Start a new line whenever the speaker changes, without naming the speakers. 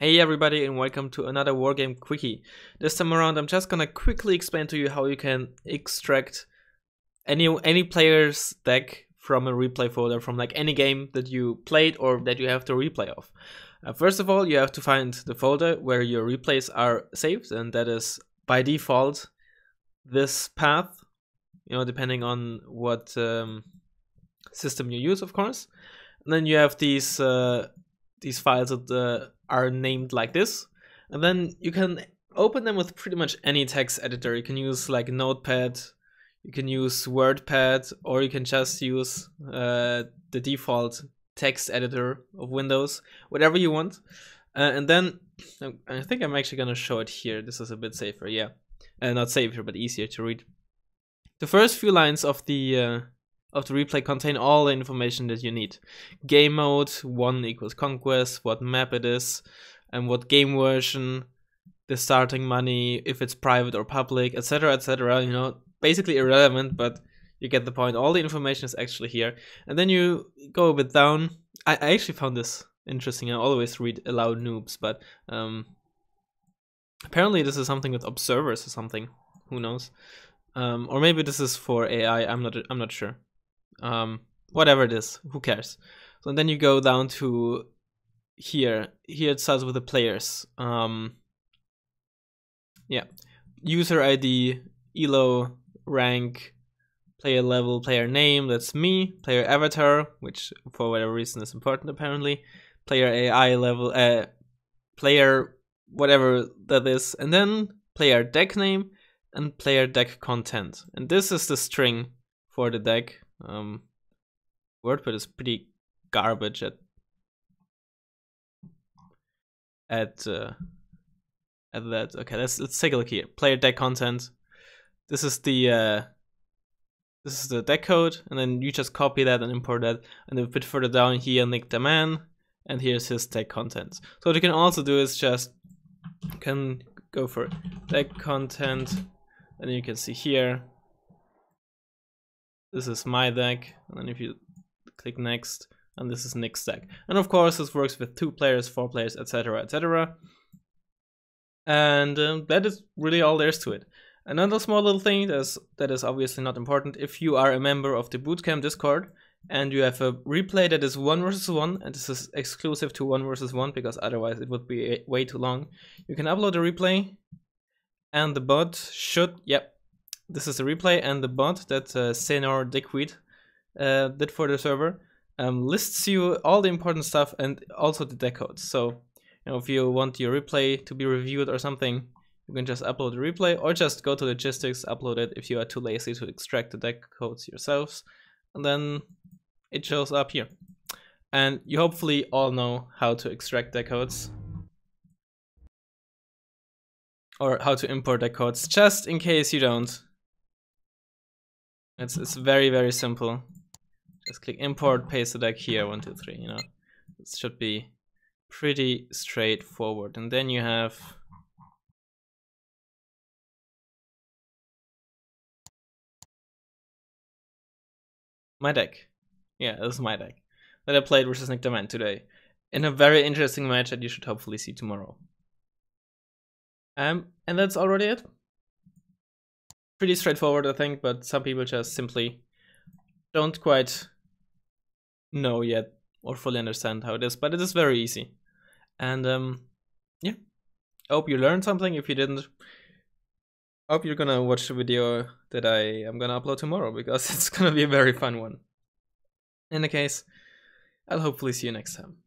Hey everybody and welcome to another Wargame Quickie. This time around I'm just gonna quickly explain to you how you can extract any any player's deck from a replay folder from like any game that you played or that you have to replay of. Uh, first of all you have to find the folder where your replays are saved and that is by default this path, you know depending on what um, system you use of course. And then you have these uh, these files at uh, are named like this. And then you can open them with pretty much any text editor. You can use like Notepad, you can use WordPad, or you can just use uh, the default text editor of Windows, whatever you want. Uh, and then I think I'm actually going to show it here. This is a bit safer, yeah. Uh, not safer, but easier to read. The first few lines of the uh, of the replay contain all the information that you need. Game mode, 1 equals conquest, what map it is, and what game version, the starting money, if it's private or public, etc, etc, you know, basically irrelevant, but you get the point. All the information is actually here. And then you go a bit down. I, I actually found this interesting. I always read aloud noobs, but um, apparently this is something with observers or something. Who knows? Um, or maybe this is for AI. I'm not. I'm not sure um, whatever it is, who cares? So then you go down to here. Here it starts with the players. Um, yeah, user ID, elo, rank, player level, player name. That's me. Player avatar, which for whatever reason is important apparently. Player AI level, uh, player whatever that is, and then player deck name and player deck content. And this is the string for the deck um, WordPad is pretty garbage at at uh, at that. Okay, let's let's take a look here. Player deck content. This is the uh, this is the deck code, and then you just copy that and import that, and a bit further down here, Nick the man, and here's his deck content. So what you can also do is just can go for deck content, and you can see here this is my deck, and then if you click next, and this is Nick's deck. And of course, this works with two players, four players, etc., etc. And um, that is really all there is to it. Another small little thing that is, that is obviously not important, if you are a member of the Bootcamp Discord, and you have a replay that is 1 versus 1, and this is exclusive to 1 versus 1, because otherwise it would be way too long, you can upload a replay, and the bot should, yep, this is a replay and the bot that uh, Senor Dickweed uh, did for the server um, lists you all the important stuff and also the deck codes. So, you know, if you want your replay to be reviewed or something, you can just upload the replay or just go to logistics, upload it if you are too lazy to extract the deck codes yourselves, and then it shows up here. And you hopefully all know how to extract deck codes or how to import deck codes, just in case you don't. It's it's very very simple. Just click import, paste the deck here, one, two, three. You know, it should be pretty straightforward. And then you have my deck. Yeah, this is my deck that I played versus Nick Demand today in a very interesting match that you should hopefully see tomorrow. Um, and that's already it pretty straightforward, I think, but some people just simply don't quite know yet or fully understand how it is, but it is very easy. And um, yeah, I hope you learned something. If you didn't, I hope you're gonna watch the video that I am gonna upload tomorrow because it's gonna be a very fun one. In the case, I'll hopefully see you next time.